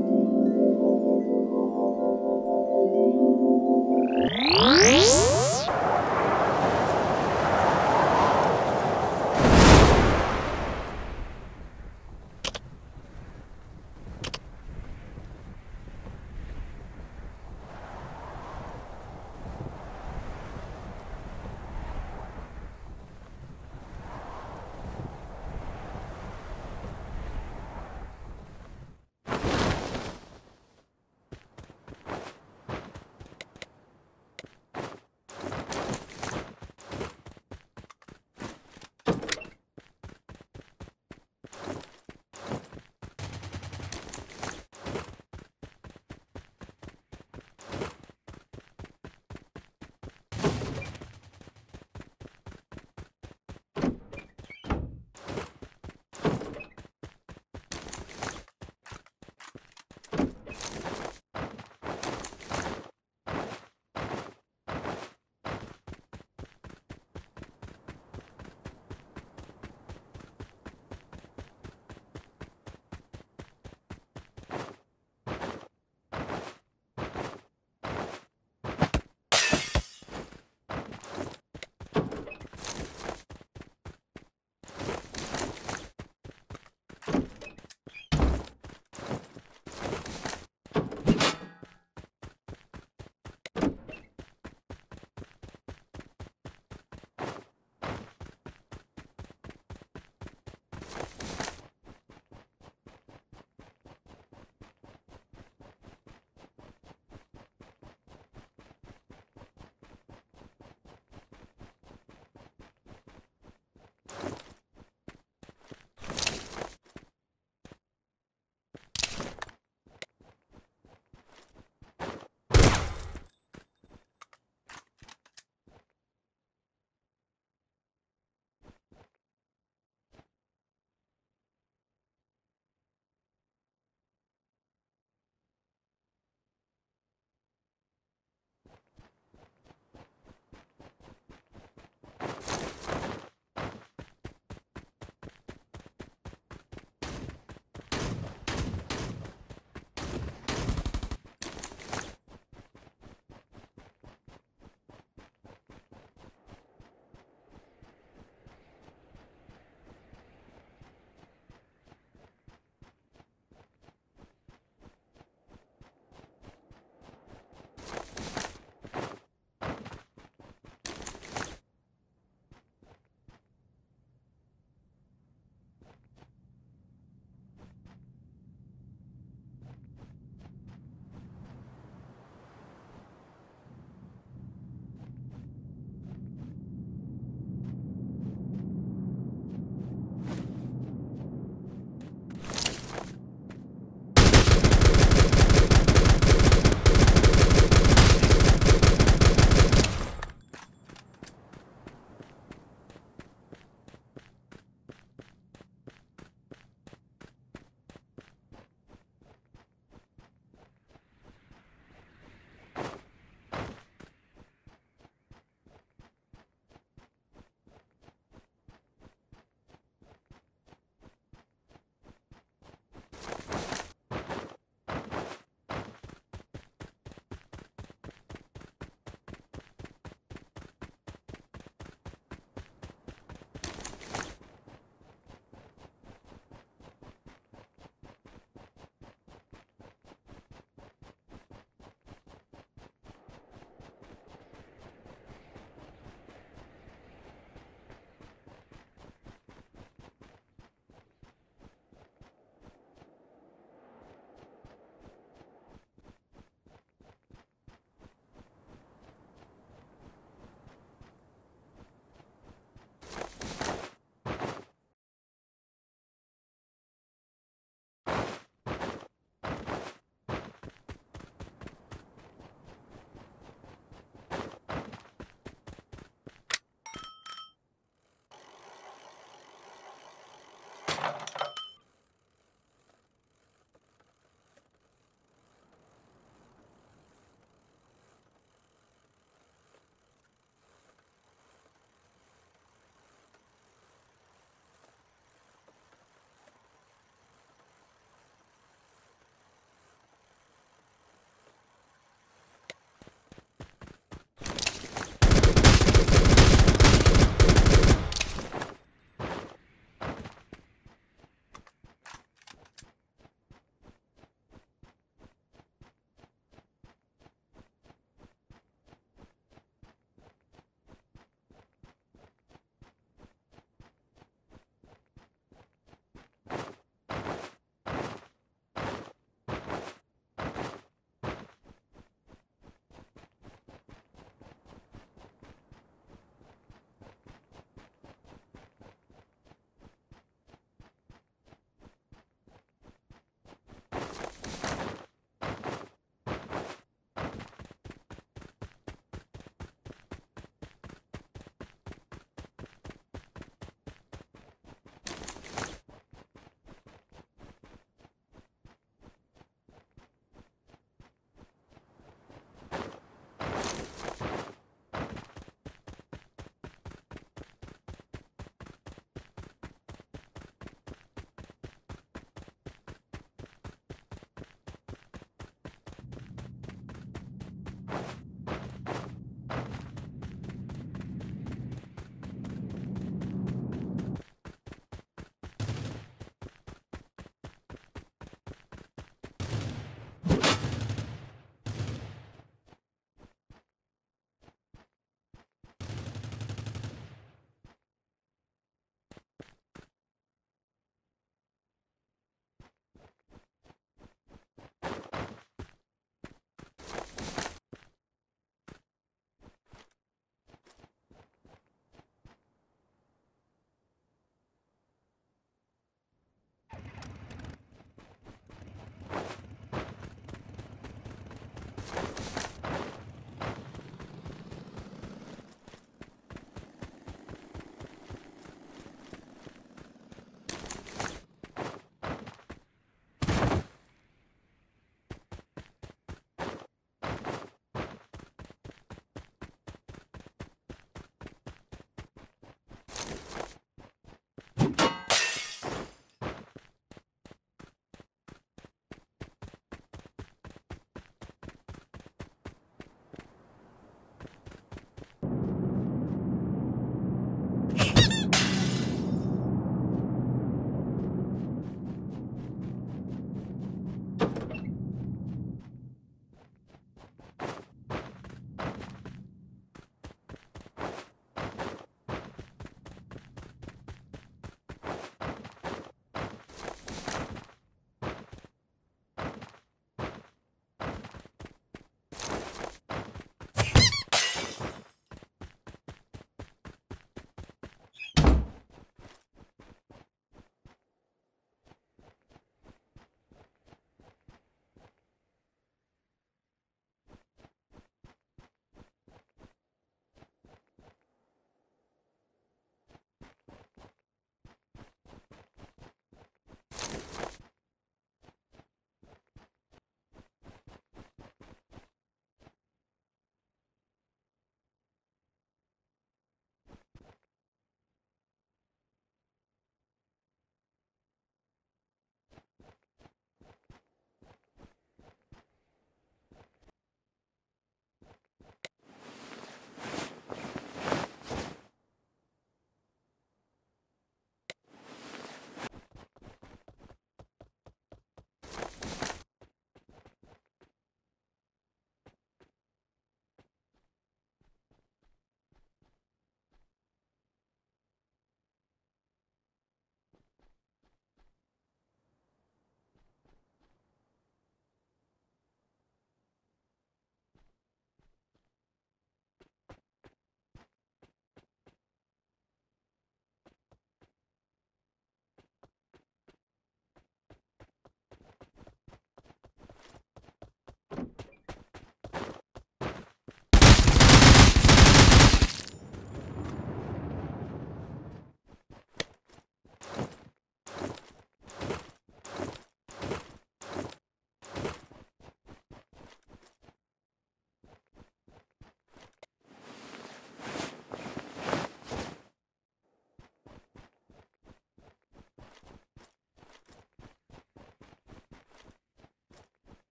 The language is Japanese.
Música